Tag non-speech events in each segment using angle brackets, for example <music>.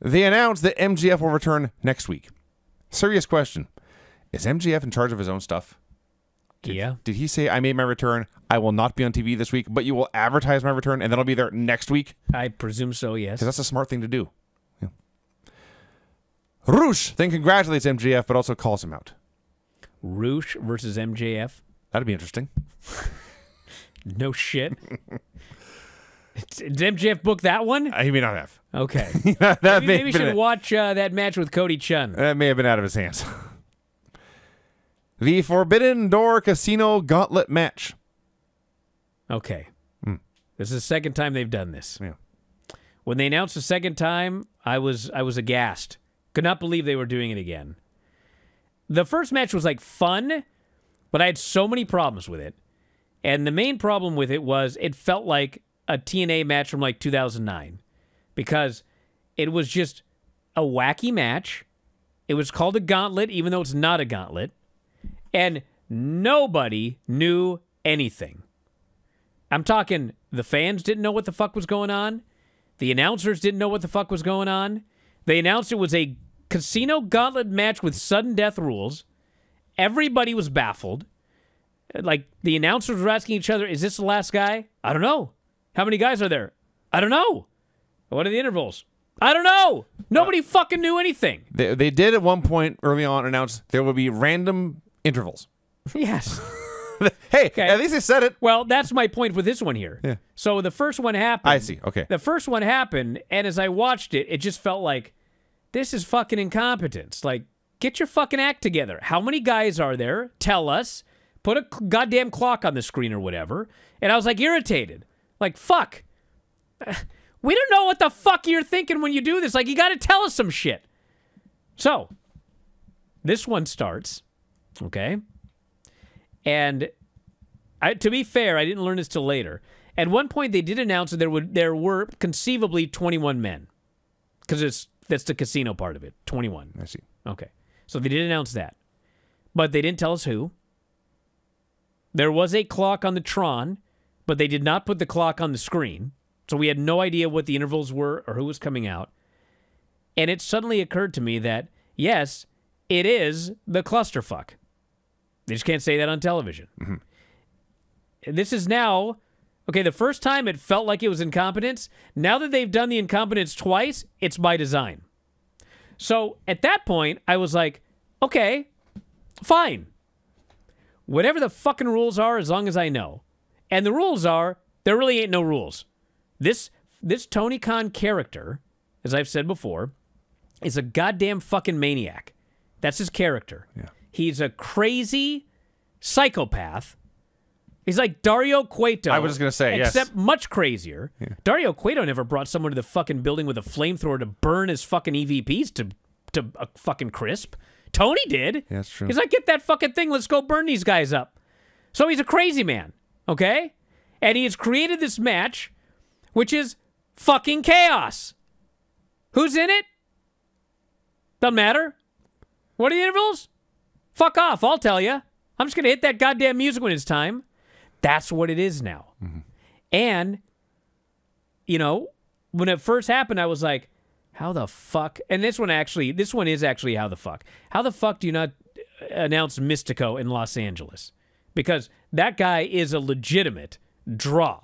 They announced that MJF will return next week. Serious question: Is MJF in charge of his own stuff? yeah. Did he say, "I made my return. I will not be on TV this week, but you will advertise my return, and then I'll be there next week"? I presume so, yes. Because that's a smart thing to do. Yeah. Rush then congratulates MJF, but also calls him out. Rush versus MJF. That'd be interesting. <laughs> No shit. <laughs> Did MJF book that one? Uh, he may not have. Okay. <laughs> that Maybe, may maybe we have been should watch uh, that match with Cody Chun. That may have been out of his hands. the Forbidden Door Casino Gauntlet match. Okay. This is the second time they've done this. Yeah. When they announced the second time, I was I was aghast. Could not believe they were doing it again. The first match was like fun, but I had so many problems with it. And the main problem with it was it felt like a TNA match from like 2009 because it was just a wacky match. It was called a gauntlet even though it's not a gauntlet. And nobody knew anything. I'm talking the fans didn't know what the fuck was going on. The announcers didn't know what the fuck was going on. They announced it was a casino gauntlet match with sudden death rules. Everybody was baffled. Like the announcers were asking each other, "Is this the last guy?" I don't know. How many guys are there? I don't know. What are the intervals? I don't know. Nobody fucking knew anything. They, they did at one point early on announce there will be random intervals. <laughs> Yes. <laughs> hey, at least they said it. Well, that's my point with this one here. Yeah. So the first one happened. I see. Okay. The first one happened, and as I watched it, it just felt like this is fucking incompetence. Like, get your fucking act together. How many guys are there? Tell us. Put a goddamn clock on the screen or whatever. And I was like irritated. Like, fuck. <laughs> We don't know what the fuck you're thinking when you do this. Like, you got to tell us some shit. So, this one starts, okay? And I, to be fair, I didn't learn this till later. At one point, they did announce that there would there were conceivably 21 men, because it's that's the casino part of it. 21. I see. Okay, so they did announce that, but they didn't tell us who. There was a clock on the Tron, but they did not put the clock on the screen, so we had no idea what the intervals were or who was coming out. And it suddenly occurred to me that yes, it is the clusterfuck. They just can't say that on television. Mm-hmm. This is now okay. The first time it felt like it was incompetence. Now that they've done the incompetence twice, it's by design. So at that point, I was like, okay, fine. Whatever the fucking rules are, as long as I know. And the rules are, there really ain't no rules. This this Tony Khan character, as I've said before, is a goddamn fucking maniac. That's his character. Yeah. He's a crazy psychopath. He's like Dario Cueto. I was just gonna say, yes. except much crazier. Dario Cueto never brought someone to the fucking building with a flamethrower to burn his fucking EVPs to to a fucking crisp. Tony did. Yeah, that's true. He's like, get that fucking thing. Let's go burn these guys up. So he's a crazy man, okay? And he has created this match, which is fucking chaos. Who's in it? Doesn't matter. What are the intervals? Fuck off. I'll tell you. I'm just gonna hit that goddamn music when it's time. That's what it is now. Mm-hmm. And, you know, when it first happened, I was like, how the fuck? And this one actually, this one is actually how the fuck. How the fuck do you not uh, announce Mystico in Los Angeles? Because that guy is a legitimate draw.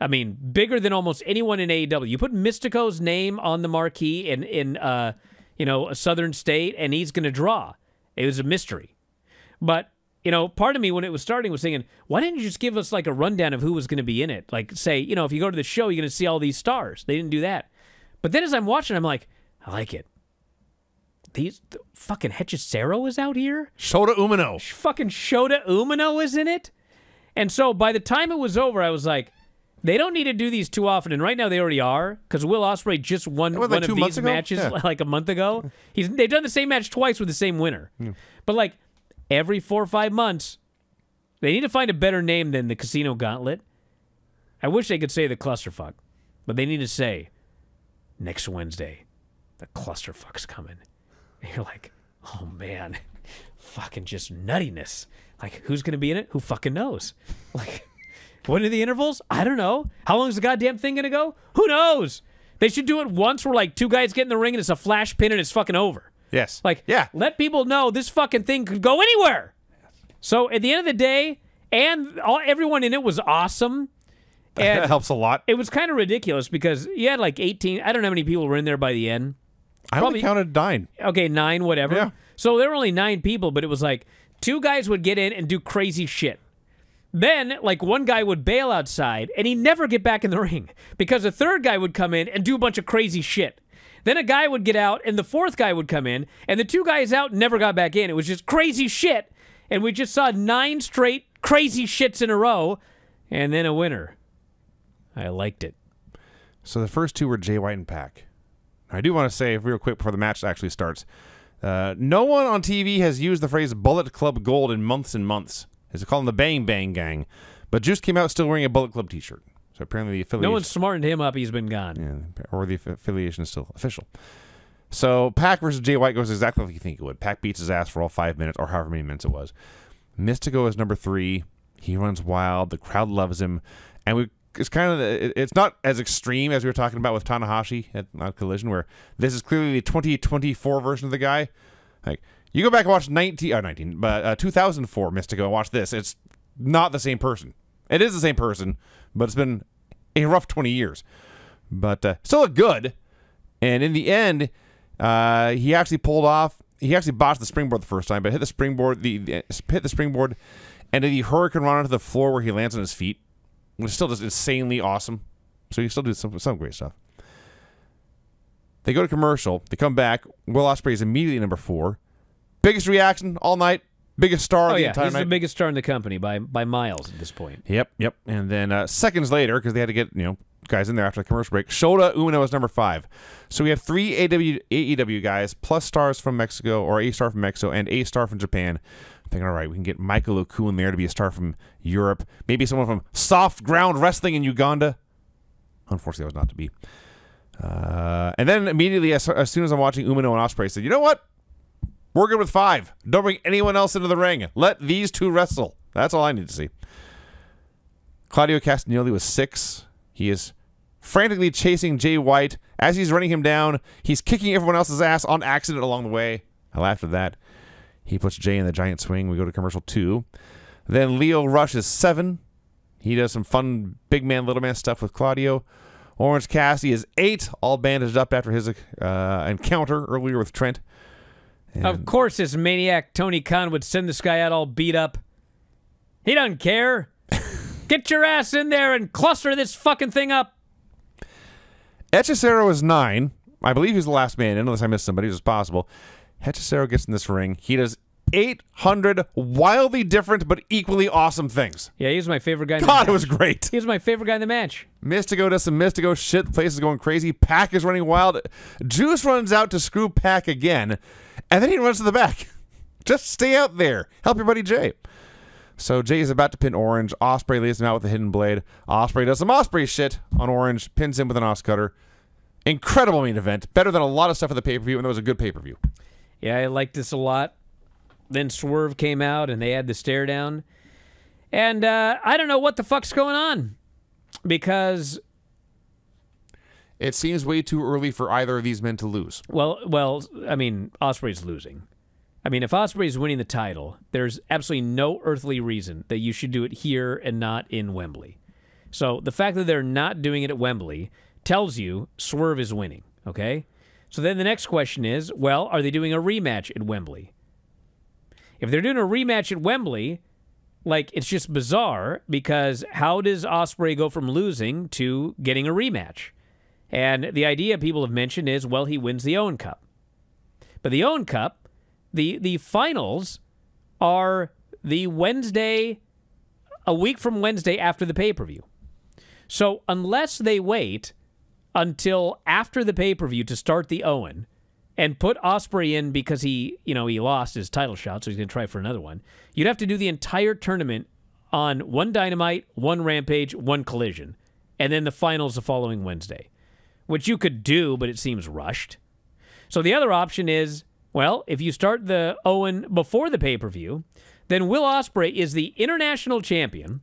I mean, bigger than almost anyone in AEW. You put Mystico's name on the marquee in in uh, you know, a southern state, and he's going to draw. It was a mystery. But you know, part of me when it was starting was thinking, why didn't you just give us like a rundown of who was going to be in it? Like, say, you know, if you go to the show, you're going to see all these stars. They didn't do that. But then as I'm watching, I'm like, I like it. These the fucking Hechicero is out here. Shota Umino. Fucking Shota Umino is in it. And so by the time it was over, I was like, they don't need to do these too often. And right now they already are because Will Ospreay just won was one like two of these matches Yeah. <laughs> like a month ago. He's they've done the same match twice with the same winner. But like every four or five months, they need to find a better name than the Casino Gauntlet. I wish they could say the clusterfuck, but they need to say next Wednesday, the clusterfuck's coming. And <laughs> you're like, oh man, <laughs> fucking just nuttiness. Like, who's gonna be in it? Who fucking knows? <laughs> Like, what are the intervals? I don't know. How long is the goddamn thing gonna go? Who knows? They should do it once where like two guys get in the ring and it's a flash pin and it's fucking over. Yes. Like, yeah. let people know this fucking thing could go anywhere. So at the end of the day, and all, everyone in it was awesome. that And helps a lot. it was kind of ridiculous because you had like 18, I don't know how many people were in there by the end. I probably- only counted nine. Okay, nine, whatever. Yeah. So there were only nine people, but it was like two guys would get in and do crazy shit. Then, like, one guy would bail outside and he'd never get back in the <laughs> ring because a third guy would come in and do a bunch of crazy shit. Then a guy would get out and the fourth guy would come in and the two guys out never got back in. It was just crazy shit. And we just saw nine straight crazy shits in a row and then a winner. I liked it. So the first two were Jay White and Pac. I do want to say, real quick before the match actually starts, uh, no one on TV has used the phrase Bullet Club Gold in months and months. It's called the Bang Bang Gang. But Juice came out still wearing a Bullet Club t shirt. So apparently the affiliation. No one smartened him up. He's been gone. Yeah, or the aff- affiliation is still official. So Pac versus Jay White goes exactly like you think it would. Pac beats his ass for all five minutes, or however many minutes it was. Mystico is number three. He runs wild. The crowd loves him, and we. It's kind of it- it's not as extreme as we were talking about with Tanahashi at uh, Collision, where this is clearly the 2024 version of the guy. Like you go back and watch 19, uh, 19, but uh, 2004 Mystico and watch this. It's not the same person. It is the same person, but it's been a rough 20 years. But uh, still look good. And in the end, uh, he actually pulled off. He actually botched the springboard the first time, but hit the springboard. The, the hit the springboard, and the hurricanrana onto the floor where he lands on his feet, which is still just insanely awesome. So he still do some some great stuff. They go to commercial. They come back. Will Ospreay is immediately number four. Biggest reaction all night. Biggest star of Oh the yeah, entire he's night. the biggest star in the company by by miles at this point. Yep, yep. And then uh, seconds later, because they had to get you know guys in there after the commercial break, Shota Umino is number five. So we have three AW, AEW guys plus stars from Mexico or a star from Mexico and a star from Japan. I'm thinking, all right, we can get Michael Oku in there to be a star from Europe. Maybe someone from soft ground wrestling in Uganda. Unfortunately, that was not to be. Uh, and then immediately, as, as soon as I'm watching Umino and Ospreay, I said, you know what? We're good with five. Don't bring anyone else into the ring. Let these two wrestle. That's all I need to see. Claudio Castagnoli was six. He is frantically chasing Jay White. As he's running him down, he's kicking everyone else's ass on accident along the way. I laughed at that. He puts Jay in the giant swing. We go to commercial two. Then Lio Rush is seven. He does some fun big man, little man stuff with Claudio. Orange Cassidy is eight, all bandaged up after his uh, encounter earlier with Trent. Of course, this maniac Tony Khan would send this guy out all beat up. He doesn't care. Get your ass in there and cluster this fucking thing up. Hechicero is nine. I believe he's the last man in, unless I missed somebody, as possible. Hechicero gets in this ring. He does 800 wildly different but equally awesome things. Yeah, he was my favorite guy. In the God, it was great. He was my favorite guy in the match. Mystico does some Mystico shit. The place is going crazy. Pac is running wild. Juice runs out to screw Pac again, and then he runs to the back. <laughs> Just stay out there. Help your buddy Jay. So Jay is about to pin Orange. Ospreay lays him out with a hidden blade. Ospreay does some Ospreay shit on Orange, pins him with an OsCutter. Incredible main event. Better than a lot of stuff at the pay per view, and that was a good pay per view. Yeah, I liked this a lot. Then Swerve came out and they had the stare down. And uh, I don't know what the fuck's going on because It seems way too early for either of these men to lose. Well, well, I mean, Ospreay's losing. I mean, if Ospreay is winning the title, there's absolutely no earthly reason that you should do it here and not in Wembley. So the fact that they're not doing it at Wembley tells you Swerve is winning. Okay. So then the next question is, well, are they doing a rematch at Wembley? If they're doing a rematch at Wembley, like it's just bizarre because how does Ospreay go from losing to getting a rematch? And the idea people have mentioned is, well, he wins the Owen Cup. But the Owen Cup, the the finals are the Wednesday, a week from Wednesday after the pay per view. So unless they wait until after the pay per view to start the Owen and put Ospreay in because he, you know, he lost his title shot, so he's going to try for another one. You'd have to do the entire tournament on one Dynamite, one Rampage, one Collision, and then the finals the following Wednesday, which you could do, but it seems rushed. So the other option is, well, if you start the Owen before the pay per view, then Will Ospreay is the international champion,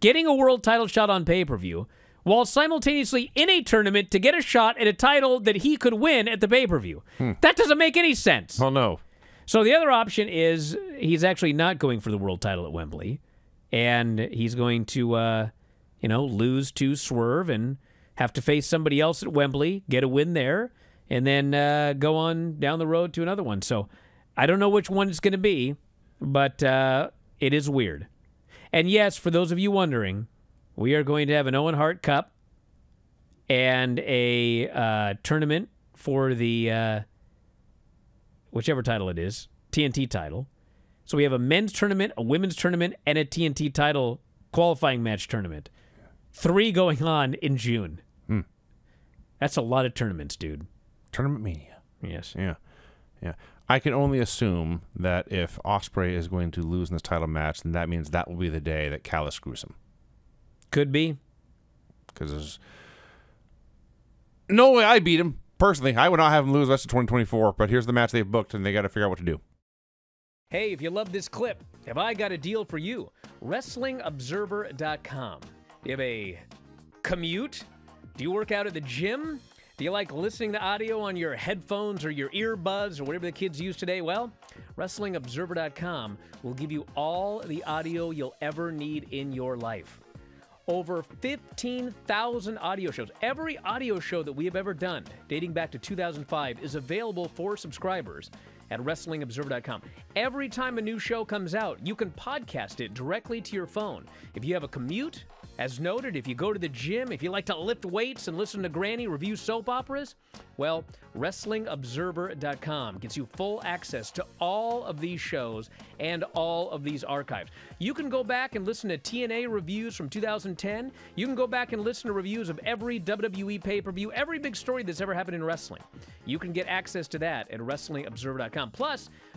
getting a world title shot on pay per view, while simultaneously in a tournament to get a shot at a title that he could win at the pay per view. That doesn't make any sense. Well, no. So the other option is he's actually not going for the world title at Wembley, and he's going to, uh, you know, lose to Swerve and have to face somebody else at Wembley, get a win there, and then uh, go on down the road to another one. So I don't know which one it's going to be, but uh, it is weird. And yes, for those of you wondering, we are going to have an Owen Hart Cup and a uh, tournament for the uh, whichever title it is, TNT title. So we have a men's tournament, a women's tournament, and a TNT title qualifying match tournament. Three going on in June. That's a lot of tournaments, dude. Tournament mania. Yes. Yeah. Yeah. I can only assume that if Ospreay is going to lose in this title match, then that means that will be the day that Callis screws him. Could be. Because there's no way I beat him. Personally, I would not have him lose the rest of 2024, but here's the match they've booked, and they got to figure out what to do. Hey, if you love this clip, have I got a deal for you? WrestlingObserver.com. Do you have a commute? Do you work out at the gym? Do you like listening to audio on your headphones or your earbuds or whatever the kids use today? Well, WrestlingObserver.com will give you all the audio you'll ever need in your life. Over 15,000 audio shows. Every audio show that we have ever done, dating back to 2005, is available for subscribers at WrestlingObserver.com. Every time a new show comes out, you can podcast it directly to your phone. If you have a commute, as noted, if you go to the gym, if you like to lift weights and listen to Granny review soap operas, well, WrestlingObserver.com gets you full access to all of these shows and all of these archives. You can go back and listen to TNA reviews from 2010. You can go back and listen to reviews of every WWE pay per view, every big story that's ever happened in wrestling. You can get access to that at WrestlingObserver.com. Plus,